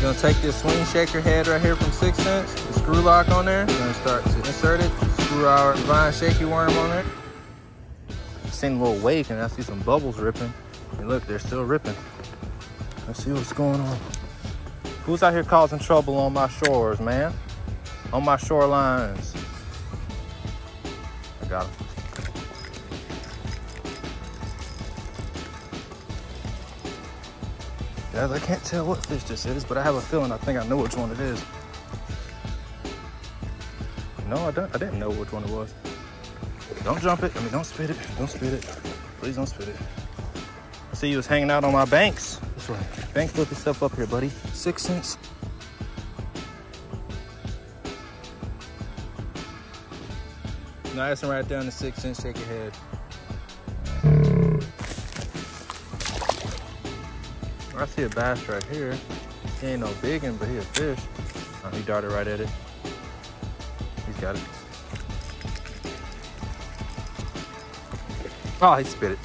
You're gonna take this swing shaker head right here from 6th Sense, the screw lock on there. You're gonna start to insert it, screw our vine shaky worm on there. Seen a little wake and I see some bubbles ripping. And look, they're still ripping. Let's see what's going on. Who's out here causing trouble on my shores, man? On my shorelines. I got him. Guys, I can't tell what fish this is, but I have a feeling I think I know which one it is. No, I don't. I didn't know which one it was. Don't jump it. I mean, don't spit it. Don't spit it. Please don't spit it. I see you was hanging out on my banks. This way. Bank flip yourself up here, buddy. 6th Sense. Nice and right down to 6th Sense. Shake your head. I see a bass right here. He ain't no big one, but he a fish. Oh, he darted right at it. He's got it. Oh, he spit it.